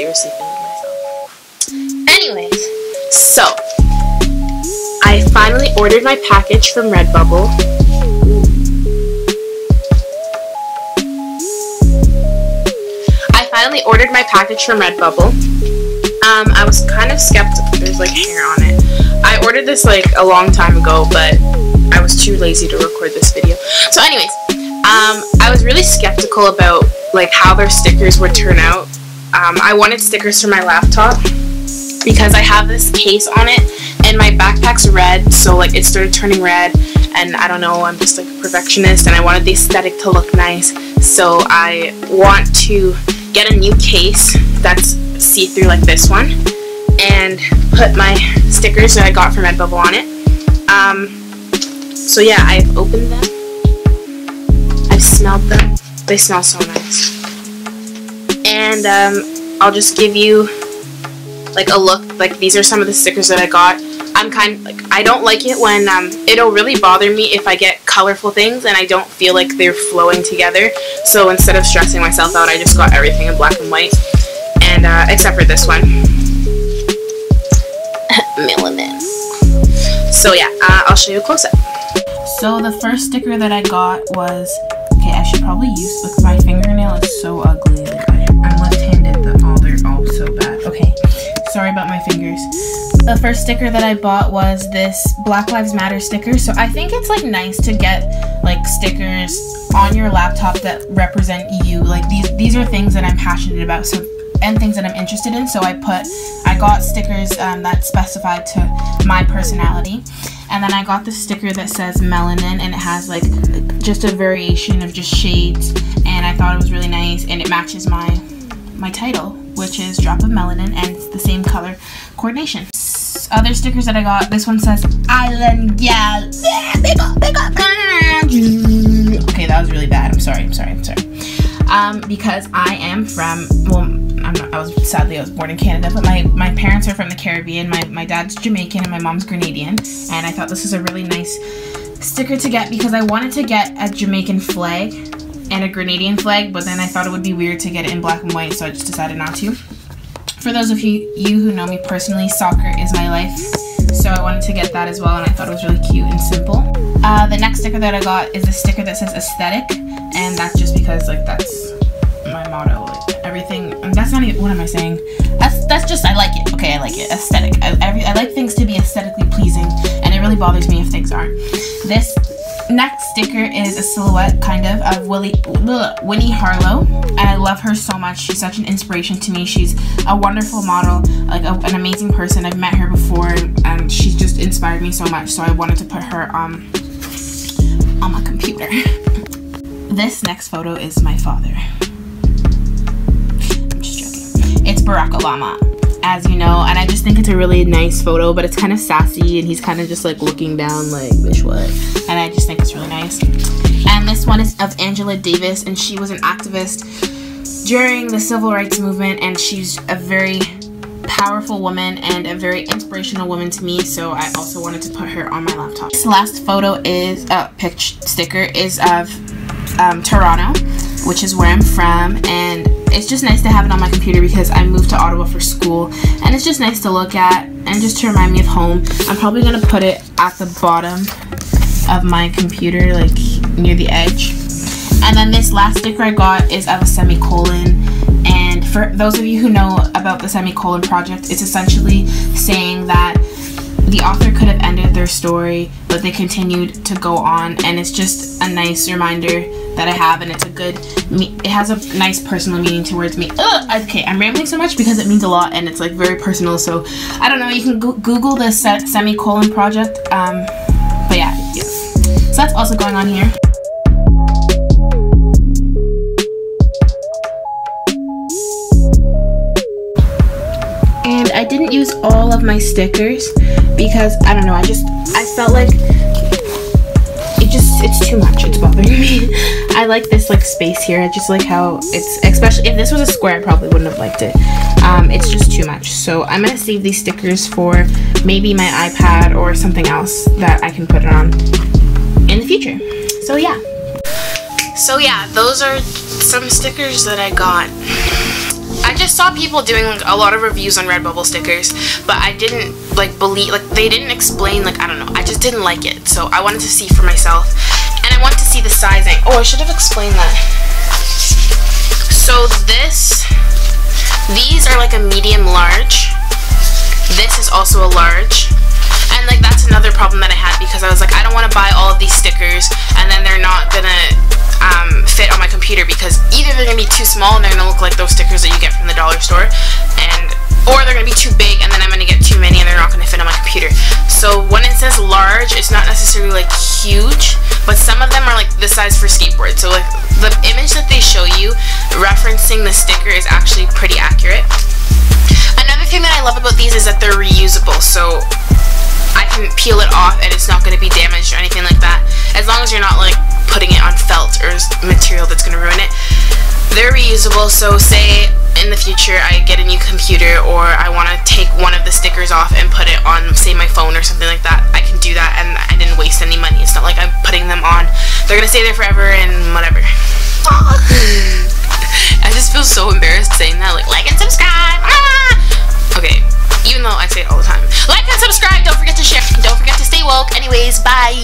seriously myself. Anyways, so I finally ordered my package from Redbubble. I finally ordered my package from Redbubble. Um, I was kind of skeptical. There's like hair on it. I ordered this like a long time ago, but I was too lazy to record this video. So anyways, um, I was really skeptical about like how their stickers would turn out. Um, I wanted stickers for my laptop because I have this case on it and my backpack's red so like it started turning red and I don't know I'm just like a perfectionist and I wanted the aesthetic to look nice. So I want to get a new case that's see-through like this one and put my stickers that I got from Redbubble on it. Um, so yeah I've opened them. I've smelled them. They smell so nice and um, I'll just give you like a look. Like these are some of the stickers that I got. I'm kind of like I don't like it when um, it'll really bother me if I get colorful things and I don't feel like they're flowing together. So instead of stressing myself out I just got everything in black and white. And uh, except for this one. Melanin so yeah uh, I'll show you a close-up. So the first sticker that I got was okay I should probably use because my fingernail first sticker that I bought was this Black Lives Matter sticker. So I think it's like nice to get like stickers on your laptop that represent you. Like these these are things that I'm passionate about. So and things that I'm interested in. So I put, I got stickers um, that specified to my personality. And then I got the sticker that says melanin and it has like just a variation of just shades. And I thought it was really nice and it matches my, my title which is Drop of Melanin, and it's the same color coordination. Other stickers that I got, this one says Island Gal. They got, they got, Okay, that was really bad. I'm sorry, I'm sorry, I'm sorry. Um, because I am from, well, I'm not, I was, sadly, I was born in Canada, but my, my parents are from the Caribbean. My, my dad's Jamaican and my mom's Grenadian, and I thought this was a really nice sticker to get because I wanted to get a Jamaican flag and a Grenadian flag, but then I thought it would be weird to get it in black and white, so I just decided not to. For those of you, you who know me personally, soccer is my life, so I wanted to get that as well, and I thought it was really cute and simple. Uh, the next sticker that I got is a sticker that says aesthetic, and that's just because, like, that's my motto. Like, everything, that's not even, what am I saying? That's, that's just, I like it. Okay, I like it. Aesthetic. I, every, I like things to be aesthetically pleasing, and it really bothers me if things aren't. This next sticker is a silhouette kind of of Willie, Winnie Harlow. I love her so much. She's such an inspiration to me. She's a wonderful model like a, an amazing person. I've met her before and she's just inspired me so much. So I wanted to put her um, on my computer. This next photo is my father. I'm just joking. It's Barack Obama as you know and I just think it's a really nice photo but it's kind of sassy and he's kind of just like looking down like bitch what and I just think it's really nice and this one is of Angela Davis and she was an activist during the civil rights movement and she's a very powerful woman and a very inspirational woman to me so I also wanted to put her on my laptop. This last photo is a uh, picture sticker is of um, Toronto which is where I'm from and it's just nice to have it on my computer because I moved to Ottawa for school and it's just nice to look at and just to remind me of home. I'm probably going to put it at the bottom of my computer like near the edge. And then this last sticker I got is of a semicolon and for those of you who know about the semicolon project it's essentially saying that the author could have ended their story but they continued to go on and it's just a nice reminder that I have and it's a good it has a nice personal meaning towards me. Ugh, okay I'm rambling so much because it means a lot and it's like very personal so I don't know you can go google the semicolon project um but yeah yes so that's also going on here. And I didn't use all of my stickers because I don't know I just I felt like it's too much. It's bothering me. I like this like space here. I just like how it's, especially if this was a square, I probably wouldn't have liked it. Um, it's just too much. So I'm to save these stickers for maybe my iPad or something else that I can put it on in the future. So yeah. So yeah, those are some stickers that I got. I just saw people doing like a lot of reviews on Redbubble stickers, but I didn't like believe like they didn't explain like I don't know. I just didn't like it. So I wanted to see for myself. And I wanted to see the sizing. Oh, I should have explained that. So this these are like a medium large. This is also a large. And like that's another problem that I had because I was like I don't want to buy all of these stickers and then they're not gonna um, fit on my computer because either they're gonna be too small and they're gonna look like those stickers that you get from the dollar store and or they're gonna be too big and then I'm gonna get too many and they're not gonna fit on my computer. So when it says large, it's not necessarily like huge, but some of them are like the size for skateboard. So like the image that they show you referencing the sticker is actually pretty accurate. Another thing that I love about these is that they're reusable. So I can peel it off and it's not going to be damaged or anything like that. As long as you're not like putting it on felt or material that's going to ruin it. They're reusable, so say in the future I get a new computer or I want to take one of the stickers off and put it on, say, my phone or something like that, I can do that and I didn't waste any money. It's not like I'm putting them on. They're going to stay there forever and whatever. I just feel so embarrassed saying that. Like, like and subscribe. Ah! Okay, even though I say it all the time. Like and subscribe. Don't forget to share. Don't forget to stay woke. Anyways, bye.